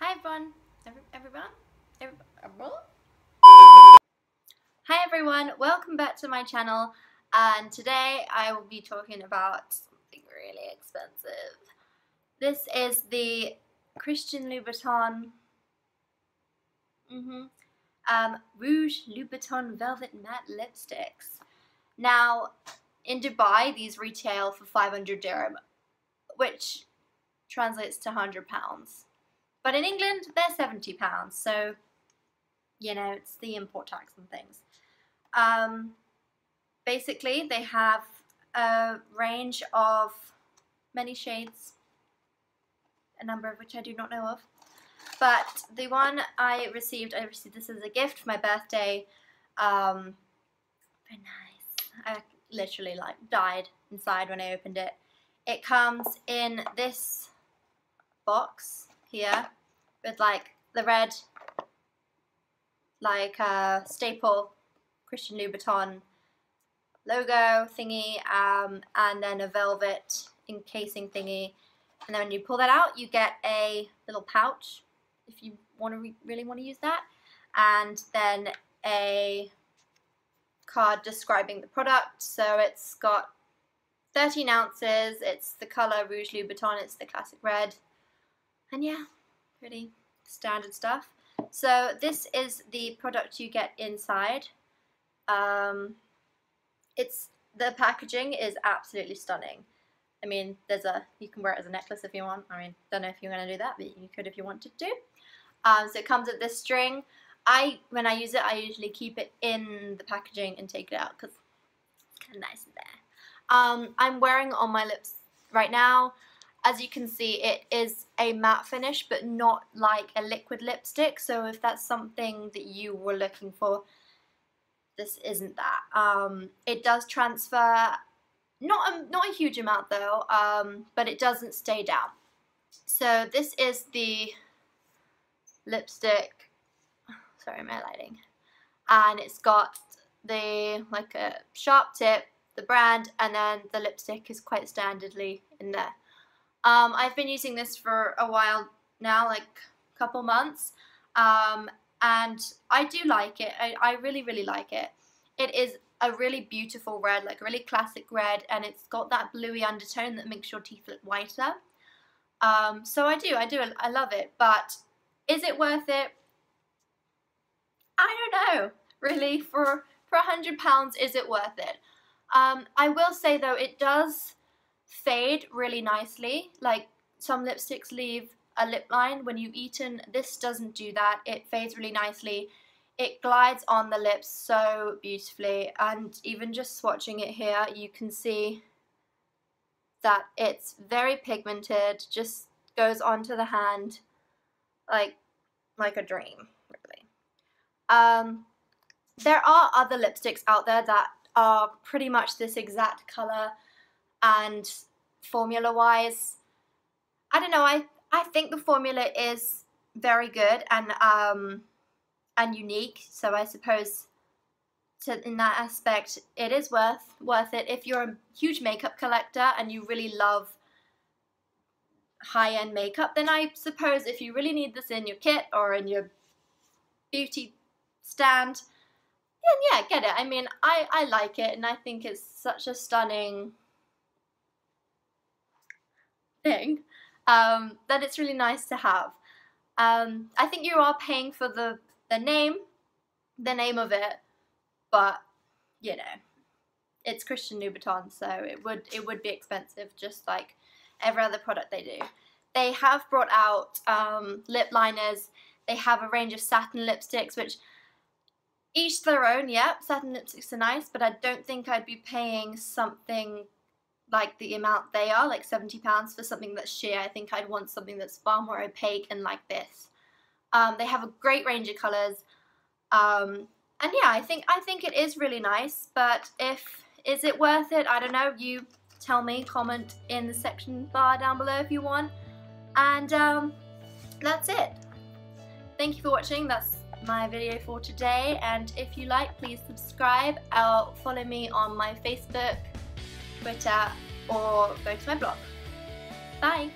Hi everyone. Every, everyone? Every, Hi everyone, welcome back to my channel and today I will be talking about something really expensive. This is the Christian Louboutin mm -hmm, um, Rouge Louboutin Velvet Matte Lipsticks. Now, in Dubai, these retail for 500 dirham, which translates to 100 pounds. But in England, they're 70 pounds, so, you know, it's the import tax and things. Um, basically, they have a range of many shades, a number of which I do not know of. But the one I received, I received this as a gift for my birthday. Um, very nice. I literally like died inside when I opened it. It comes in this box here with like the red like uh, staple Christian Louboutin logo thingy um, and then a velvet encasing thingy. And then when you pull that out you get a little pouch if you want to re really want to use that. And then a card describing the product. So it's got 13 ounces. It's the color Rouge Louboutin. It's the classic red and yeah pretty standard stuff so this is the product you get inside um, it's the packaging is absolutely stunning I mean there's a you can wear it as a necklace if you want I mean don't know if you're gonna do that but you could if you wanted to um, so it comes with this string. I, when I use it, I usually keep it in the packaging and take it out because it's kind of nice in there. Um, I'm wearing on my lips right now. As you can see, it is a matte finish, but not like a liquid lipstick. So if that's something that you were looking for, this isn't that. Um, it does transfer, not a, not a huge amount though, um, but it doesn't stay down. So this is the lipstick. Sorry, my lighting. And it's got the like a sharp tip, the brand, and then the lipstick is quite standardly in there. Um, I've been using this for a while now, like a couple months, um, and I do like it. I, I really, really like it. It is a really beautiful red, like a really classic red, and it's got that bluey undertone that makes your teeth look whiter. Um, so I do, I do, I love it, but is it worth it? I don't know, really. For for a hundred pounds, is it worth it? Um, I will say though, it does fade really nicely. Like some lipsticks leave a lip line when you've eaten. This doesn't do that. It fades really nicely. It glides on the lips so beautifully and even just swatching it here you can see that it's very pigmented, just goes onto the hand like like a dream, really. Um, there are other lipsticks out there that are pretty much this exact color and formula wise. I don't know, I, I think the formula is very good and um, and unique, so I suppose to, in that aspect it is worth worth it if you're a huge makeup collector and you really love high-end makeup, then I suppose if you really need this in your kit or in your beauty stand, then yeah, get it. I mean, I, I like it and I think it's such a stunning thing um, that it's really nice to have. Um, I think you are paying for the, the name, the name of it, but, you know, it's Christian Louboutin, so it would it would be expensive, just like every other product they do. They have brought out um, lip liners. They have a range of satin lipsticks, which each their own, yeah, satin lipsticks are nice, but I don't think I'd be paying something like the amount they are, like £70 for something that's sheer. I think I'd want something that's far more opaque and like this. Um, they have a great range of colours. Um, and yeah, I think I think it is really nice, but if is it worth it? I don't know. You tell me, comment in the section bar down below if you want. And um, that's it. Thank you for watching. That's my video for today. And if you like, please subscribe or follow me on my Facebook, Twitter, or go to my blog. Bye!